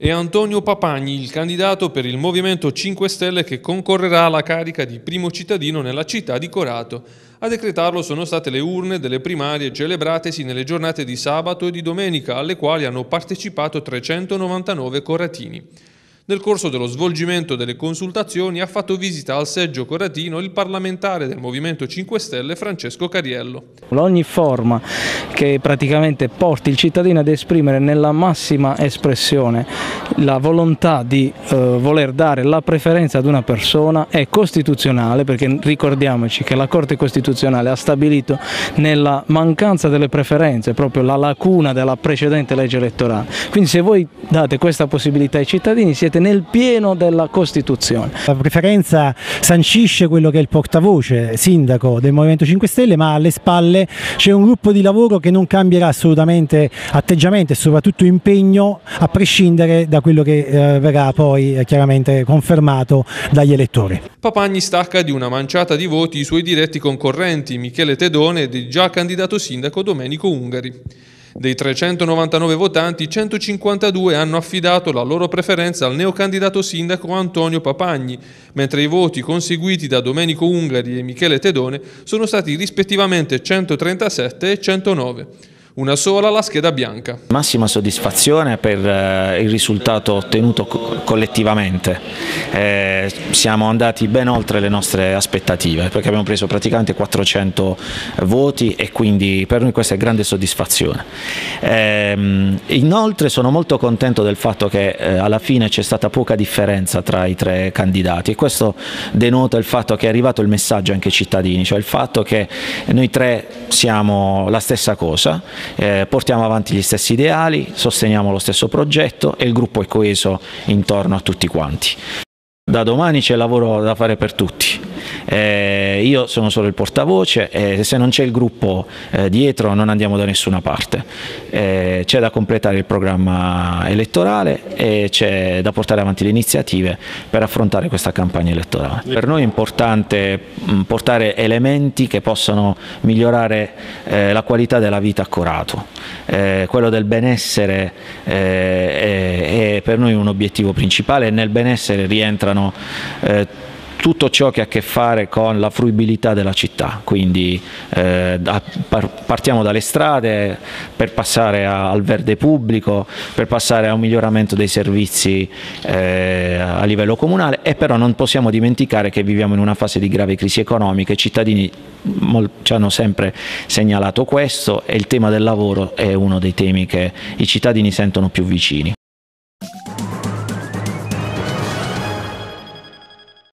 È Antonio Papagni, il candidato per il Movimento 5 Stelle che concorrerà alla carica di primo cittadino nella città di Corato. A decretarlo sono state le urne delle primarie celebratesi nelle giornate di sabato e di domenica, alle quali hanno partecipato 399 coratini. Nel corso dello svolgimento delle consultazioni ha fatto visita al seggio coratino il parlamentare del Movimento 5 Stelle Francesco Cariello. Ogni forma che praticamente porti il cittadino ad esprimere nella massima espressione la volontà di eh, voler dare la preferenza ad una persona è costituzionale perché ricordiamoci che la Corte Costituzionale ha stabilito nella mancanza delle preferenze proprio la lacuna della precedente legge elettorale. Quindi se voi date questa possibilità ai cittadini siete siete nel pieno della Costituzione. La preferenza sancisce quello che è il portavoce, sindaco del Movimento 5 Stelle, ma alle spalle c'è un gruppo di lavoro che non cambierà assolutamente atteggiamento e soprattutto impegno a prescindere da quello che eh, verrà poi eh, chiaramente confermato dagli elettori. Papagni stacca di una manciata di voti i suoi diretti concorrenti Michele Tedone ed il già candidato sindaco Domenico Ungari. Dei 399 votanti, 152 hanno affidato la loro preferenza al neocandidato sindaco Antonio Papagni, mentre i voti conseguiti da Domenico Ungari e Michele Tedone sono stati rispettivamente 137 e 109 una sola la scheda bianca. Massima soddisfazione per eh, il risultato ottenuto co collettivamente, eh, siamo andati ben oltre le nostre aspettative perché abbiamo preso praticamente 400 voti e quindi per noi questa è grande soddisfazione. Eh, inoltre sono molto contento del fatto che eh, alla fine c'è stata poca differenza tra i tre candidati e questo denota il fatto che è arrivato il messaggio anche ai cittadini, cioè il fatto che noi tre siamo la stessa cosa eh, portiamo avanti gli stessi ideali, sosteniamo lo stesso progetto e il gruppo è coeso intorno a tutti quanti. Da domani c'è lavoro da fare per tutti. Eh, io sono solo il portavoce e se non c'è il gruppo eh, dietro non andiamo da nessuna parte. Eh, c'è da completare il programma elettorale e c'è da portare avanti le iniziative per affrontare questa campagna elettorale. Per noi è importante mh, portare elementi che possano migliorare eh, la qualità della vita a Corato. Eh, quello del benessere eh, è, è, per noi un obiettivo principale e nel benessere rientrano tutto ciò che ha a che fare con la fruibilità della città, quindi eh, da, partiamo dalle strade per passare a, al verde pubblico, per passare a un miglioramento dei servizi eh, a livello comunale e però non possiamo dimenticare che viviamo in una fase di grave crisi economica, i cittadini ci hanno sempre segnalato questo e il tema del lavoro è uno dei temi che i cittadini sentono più vicini.